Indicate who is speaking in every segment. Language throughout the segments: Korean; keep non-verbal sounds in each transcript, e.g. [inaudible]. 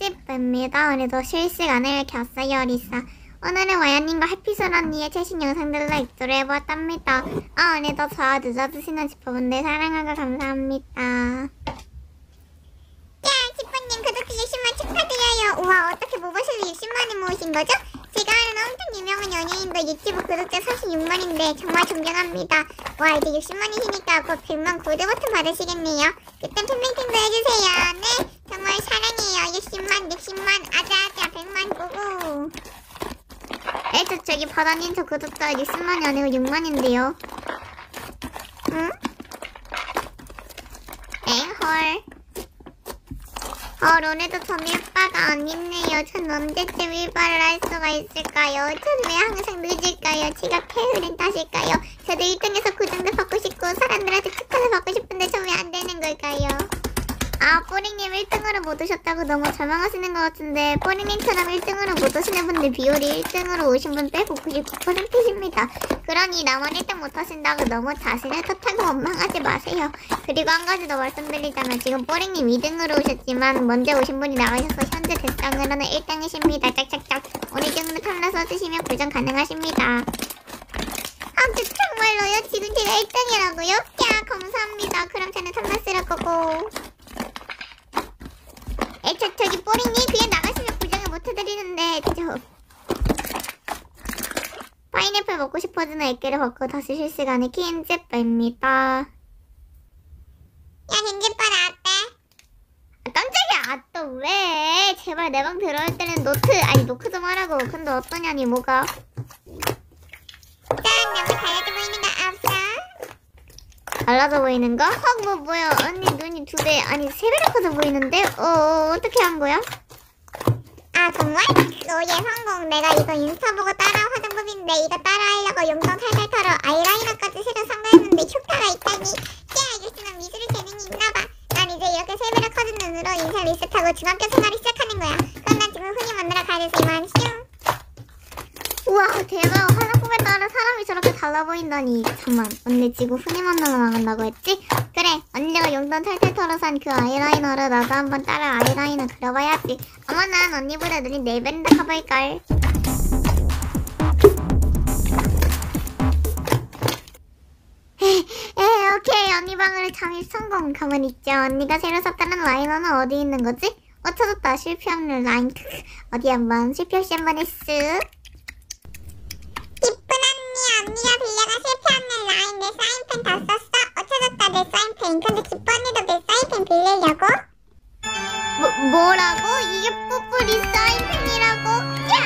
Speaker 1: 킹집입니다. 오늘도 실시간을 켰어요, 리사. 오늘은 와야님과 해피솔 언니의 최신 영상들로 입도를 해보았답니다. 아, 오늘도 저와 늦어주시는 지퍼분들 사랑하고 감사합니다. 야, 지퍼님 구독자 60만 축하드려요. 우와, 어떻게 모바실로 60만이 모으신 거죠? 제가 아는 엄청 유명한 연예인도 유튜브 구독자 46만인데 정말 존경합니다. 와, 이제 60만이시니까 곧 100만 골드버튼 받으시겠네요. 그땐 팬미팅도 해주세요. 네, 정말 사랑해요. 60만, 60만, 아자아자 100만 고고. 에저 저기 바다님 저 구독자 60만이 아니고 6만인데요. 응? 엥, 헐. 헐, 오늘도 저 밀바가 안 있네요. 전 언제쯤 밀바를 할 수가 있을까요? 전 왜 항상 늦을까요? 지가 게으른 탓일까요? 저도 1등에서 9등도 받고 싶고 사람들한테 축하를 받고 싶은데 저 왜 안 되는 걸까요? 아, 뽀링님 1등으로 못 오셨다고 너무 절망하시는 것 같은데 뽀링님처럼 1등으로 못 오시는 분들 비율이 1등으로 오신 분 빼고 99%십니다. 그러니 나만 1등 못 하신다고 너무 자신을 탓하고 원망하지 마세요. 그리고 한 가지 더 말씀드리자면 지금 뽀링님 2등으로 오셨지만 먼저 오신 분이 나가셔서 현재 대상으로는 1등이십니다. 짝짝짝. 오늘 정도 탐나 써주시면 고정 가능하십니다. 아, 저 정말로요? 지금 제가 1등이라고요? 야, 감사합니다. 그럼 저는 탐나 쓸 거고. 에, 저, 저기 뽀링님 그냥 나가시면 구정을 못 해드리는데 저 파인애플 먹고 싶어지는 애기를 받고 다시 실시간에 킨제빠입니다. 야 킨제빠 나왔대. 아, 깜짝이야. 아 또 왜? 제발 내 방 들어올 때는 노트 아니 노크 좀 하라고. 근데 어떠냐니 뭐가 달라져 보이는 거? 헉, 뭐, 뭐야. 언니 눈이 두 배, 아니, 세 배나 커져 보이는데? 어, 어, 어떻게 한 거야? 아, 정말? 너의 성공. 내가 이거 인스타 보고 따라 하던 법인데, 이거 따라 하려고 용돈 탈탈 털어 아이라이너까지 새로 장만했는데 효과가 있다니. 야, 역시 난 미술에 재능이 있나 봐. 난 이제 이렇게 세 배나 커진 눈으로 인생 리셋하고 중학교 생활을 시작하는 거야. 그럼 난 지금 흔히 만나러 가야 돼서 이만 슝. 우와 대박 화장 품에 따라 사람이 저렇게 달라 보인다니. 잠만 언니 지금 흔히 만나러 나간다고 했지? 그래 언니가 용돈 탈탈 털어 산 그 아이라이너로 나도 한번 따라 아이라이너 그려봐야지. 어머 난 언니보다 눈이 4배인데 가볼걸. 에 오케이. 언니 방으로 잠입 성공. 가만히 있죠. 언니가 새로 샀다는 라이너는 어디 있는 거지? 어 찾았다. 실패 확률 라인. [laughs] 어디 한번? 실패 없이 한번 했어 이쁜 언니, 언니가 빌려가 라인 내 사인펜 다 썼어? 어, 찾았다, 내 사인펜. 근데 기쁜 언니도 내 사인펜 빌리려고? 뭐, 뭐라고? 이게 뿌뿌리 사인펜이라고? 야,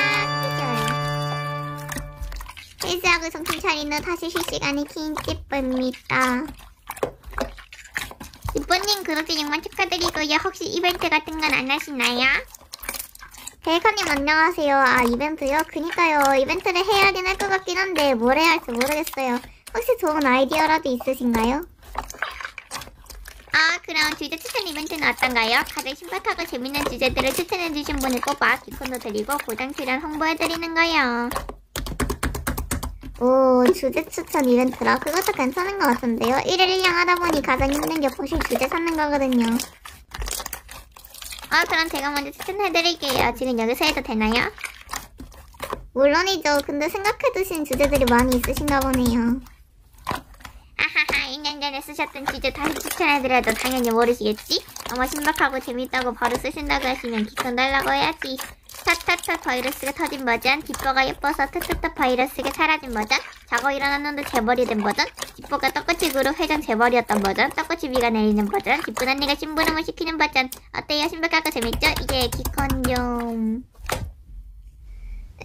Speaker 1: 기절. 실수하고 정신 차리는 다시 실시간에 킹찌뿌입니다. 이쁜님 그렇게 정말 축하드리고요. 혹시 이벤트 같은 건 안 하시나요? 베이커님 안녕하세요. 아 이벤트요? 그니까요. 이벤트를 해야긴 할 것 같긴 한데 뭘 해야 할지 모르겠어요. 혹시 좋은 아이디어라도 있으신가요? 아 그럼 주제 추천 이벤트는 어떤가요? 가장 신박하고 재밌는 주제들을 추천해주신 분을 뽑아 기콘도 드리고 고장 출연 홍보해드리는 거요. 오 주제 추천 이벤트라 그것도 괜찮은 것 같은데요. 1일 1량 하다 보니 가장 힘든 게 보실 주제 찾는 거거든요. 아 그럼 제가 먼저 추천해드릴게요. 지금 여기서 해도 되나요? 물론이죠. 근데 생각해두신 주제들이 많이 있으신가 보네요. 아하하 1년 전에 쓰셨던 주제 다시 추천해드려도 당연히 모르시겠지? 너무 신박하고 재밌다고 바로 쓰신다고 하시면 기권 달라고 해야지. 타타타 바이러스가 터진 버전, 지뽀가 예뻐서 타타타 바이러스가 사라진 버전, 자고 일어났는데 재벌이 된 버전, 지뽀가 떡꼬치 그룹 회장 재벌이었던 버전, 떡꼬치 비가 내리는 버전, 지뽀 언니가 심부름을 시키는 버전. 어때요? 신박하고 재밌죠? 이제 기권 좀...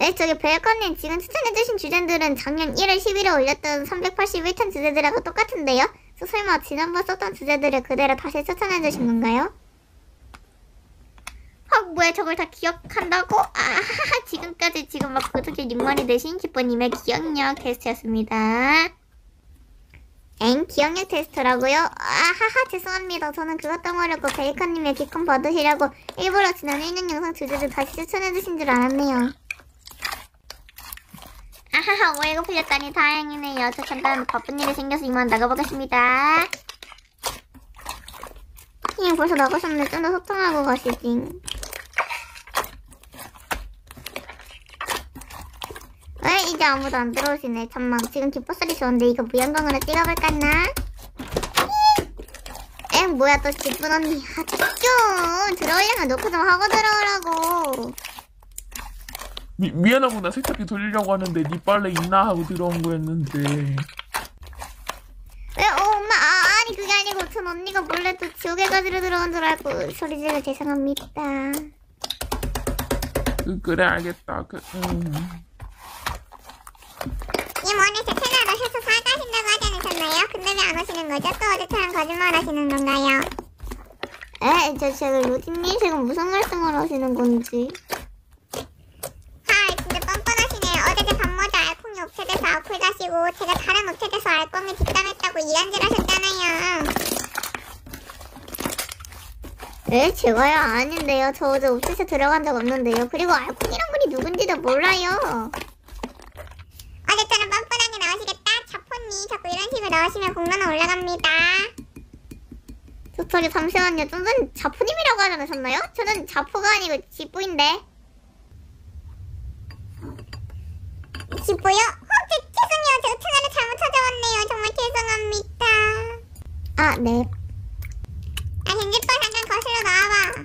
Speaker 1: 에, 저기 베이커님 지금 추천해주신 주제들은 작년 1월 10일에 올렸던 381편 주제들하고 똑같은데요? 저 설마 지난번 썼던 주제들을 그대로 다시 추천해 주신 건가요? 헉 뭐야 저걸 다 기억한다고? 아 지금까지 지금 막 구독자 6만이 되신 기뻐님의 기억력 테스트였습니다. 엥? 기억력 테스트라고요? 아하하 죄송합니다. 저는 그것도 모르고 베이커님의 기권 받으시려고 일부러 지난 1년 영상 주제를 다시 추천해 주신 줄 알았네요. 아하하 오해가 풀렸다니 다행이네요. 저 잠깐 바쁜 일이 생겨서 이만 나가보겠습니다. 그냥 벌써 나가셨는데 좀 더 소통하고 가시지. 왜 이제 아무도 안 들어오시네. 잠만 지금 기뻐소리 좋은데 이거 무yan광으로 찍어볼까나? 엥 뭐야 또 기쁜 언니. 아쭈 들어오려면 놓고 좀 하고 들어오라고.
Speaker 2: 미, 미안하고 나 세탁기 돌리려고 하는데 네 빨래 있나 하고 들어온 거였는데
Speaker 1: 왜, 어, 엄마, 아, 아니, 그게 아니고, 전 언니가 몰래 또 지옥에 가지러 들어온 줄 알고 소리 지르 죄송합니다.
Speaker 2: 그, 그래 알겠다 그, 음.
Speaker 1: 이모네 제 채널 오셔서 사과하신다고 하지 않으셨나요? 근데 왜 안 오시는 거죠? 또 어제처럼 거짓말 하시는 건가요? 에, 저, 제가 루디님 지금 무슨 말씀을 하시는 건지. 옵체돼서 아웃풀 가시고, 제가 다른 옵체돼서 알콩이 뒷담했다고 이간질 하셨잖아요. 에? 제가요? 아닌데요. 저 어제 옵체에 들어간 적 없는데요. 그리고 알콩이란 분이 누군지도 몰라요. 어제처럼 뻔뻔하게 나오시겠다. 자포니 자꾸 이런 식으로 나오시면 공론은 올라갑니다. 소설이 잠시만요. 좀 전에 자포님이라고 하지 않으셨나요? 저는 자포가 아니고 지뿌인데. 지뿌요? 어, 제, 죄송해요. 제가 채널을 잘못 찾아왔네요. 정말 죄송합니다. 아, 네. 아, 현지빠 잠깐 거실로 나와봐.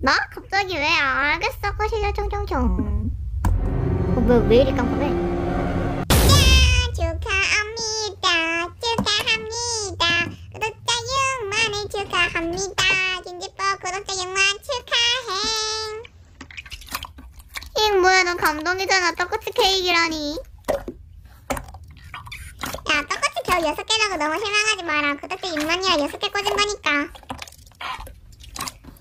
Speaker 1: 나? 갑자기 왜? 아, 알겠어. 거실로 총총총. 어, 뭐야, 왜 이리 깜깜해? 야, 축하합니다. 축하합니다. 구독자 6만을 축하합니다. 김지뽀 구독자 6만 축하해. 잉, 뭐야, 넌 감동이잖아. 떡꼬치 케이크라니. 겨우 6개라고 너무 실망하지 마라. 구독자 6만이야 6개 꽂은 거니까.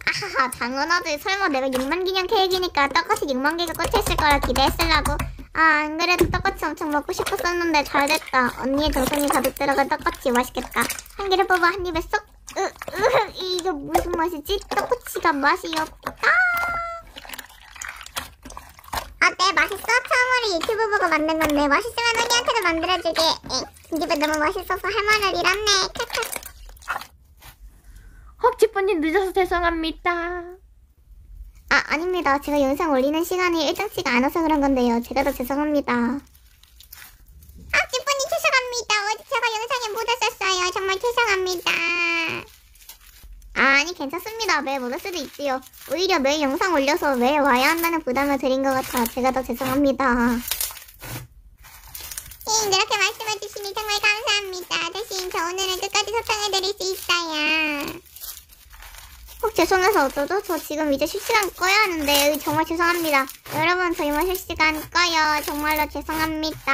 Speaker 1: 아하하 당연하지 설마 내가 6만 기념 케이크니까 떡꼬치 6만 개가 꽂혀있을 거라 기대했으려고 아 안 그래도 떡꼬치 엄청 먹고 싶었었는데 잘됐다 언니의 정성이 가득 들어간 떡꼬치 맛있겠다 한 개를 뽑아 한 입에 쏙 으, 으, 이거 무슨 맛이지? 떡꼬치가 맛이 없다 어때 맛있어? 처음으로 유튜브 보고 만든 건데 맛있으면 언니한테도 만들어주게 엥 김집에 너무 맛있어서 할 말을 잃었네 카카
Speaker 3: 헉지뿌님 늦어서 죄송합니다.
Speaker 1: 아, 아닙니다. 제가 영상 올리는 시간이 일정치가 않아서 그런 건데요. 제가 더 죄송합니다. 아, 기쁜님 죄송합니다. 어제 제가 영상에 묻었었어요. 정말 죄송합니다. 아, 아니, 괜찮습니다. 매일 묻을 수도 있지요. 오히려 매일 영상 올려서 매일 와야 한다는 부담을 드린 것 같아. 제가 더 죄송합니다. 잉, 이렇게 말씀해 주시니 정말 감사합니다. 대신 저 오늘은 끝까지 소통해 드릴 수 있어요. 혹 죄송해서 어쩌죠? 저 지금 이제 실시간 꺼야 하는데 정말 죄송합니다. 여러분 저 이만 실시간 꺼요. 정말로 죄송합니다.